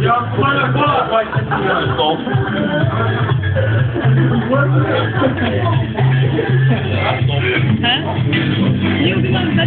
Ja, kola, kola, właśnie. No. Hä? Nie ubiłam za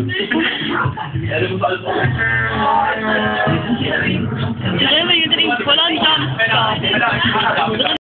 Ja, das muss alles noch. Drin wir